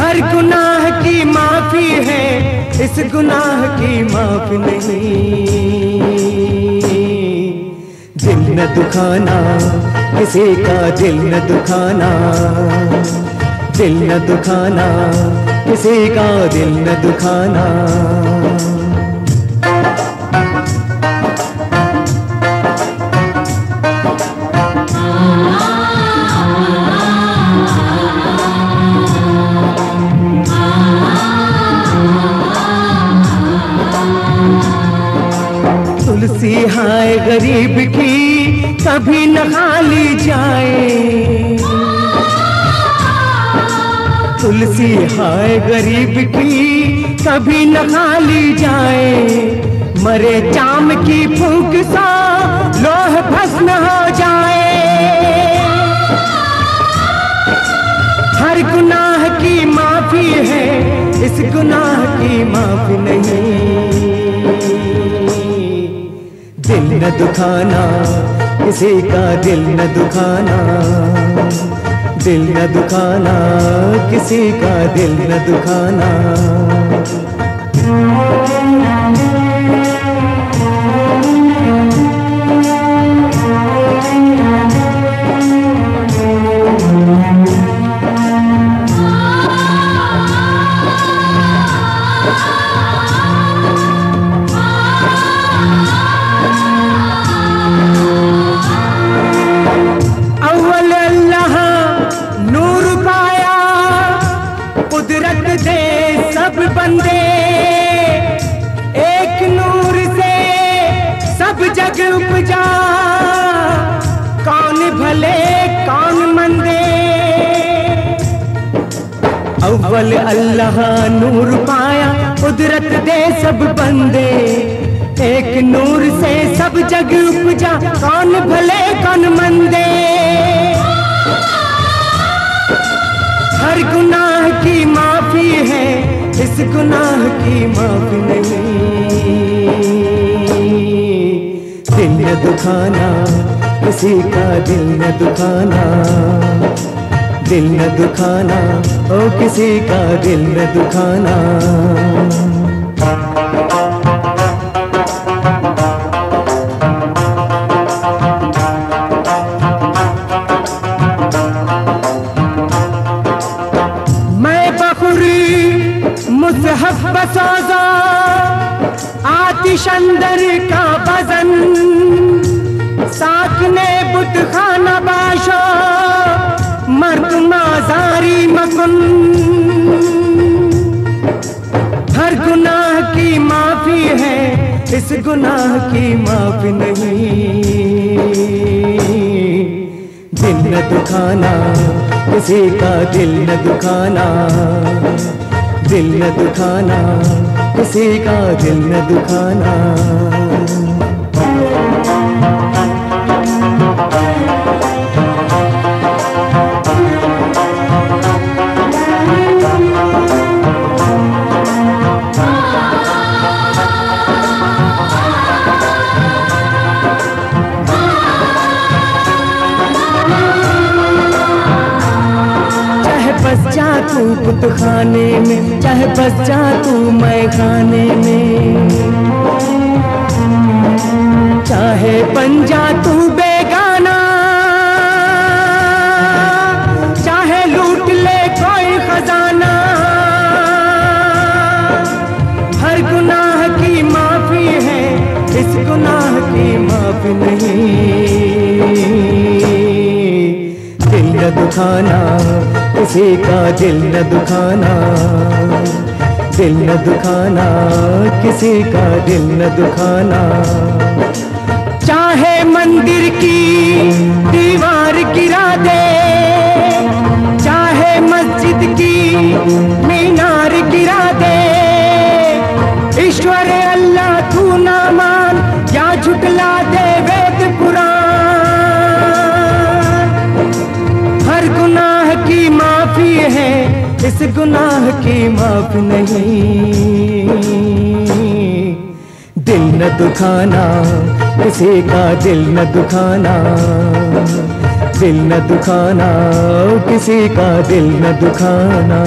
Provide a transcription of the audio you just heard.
हर गुनाह की माफ़ी है, इस गुनाह की माफ़ी नहीं। दिल न दुखाना, किसी का दिल न दुखाना। दिल न दुखाना, किसी का दिल न दुखाना। तुलसी हाय गरीब की कभी न खाली जाए। तुलसी हाय गरीब की कभी न खाली जाए। मरे चाम की फूंक सा, लोह भस्म हो जाए। हर गुनाह की माफ़ी है, इस गुनाह की माफ़ी नहीं। दिल न दुखाना, किसी का दिल न दुखाना, दिल न दुखाना, किसी का दिल न दुखाना। बंदे, एक नूर से सब जग उपजा। कौन भले, कौन मंदे। अव्वल अल्लाह नूर पाया, कुदरत दे सब बंदे। एक नूर से सब जग उपजा, कौन भले, कौन मंदे। हर गुनाह की माफ़ी है इस गुनाह की माफ़ नहीं। दिल न दुखाना, किसी का दिल न दुखाना। दिल न दुखाना, ओ किसी का दिल न दुखाना। बसाजा आतिश अंदर का बजन। साकने बुत खाना बाशो, मर्द माजारी मकुन। हर गुनाह की माफ़ी है, इस गुनाह की माफ़ी नहीं। दिल न दुखाना, किसी का दिल न दुखाना। दिल न दुखाना किसी का दिल न दुखाना चाहे बस जा तू पुत खाने में, चाहे बस जा तू मैं खाने में। चाहे बन जा तू बेगाना, चाहे लूट ले कोई खजाना। हर गुनाह की माफ़ी है, इस गुनाह की माफ़ी नहीं। दिल दुखाना किसी का दिल न दुखाना, दिल न दुखाना, किसी का दिल न दुखाना। चाहे मंदिर की दीवार गिरा दे इस गुनाह की माफ़ नहीं। दिल न दुखाना, किसी का दिल न दुखाना। दिल न दुखाना, किसी का दिल न दुखाना।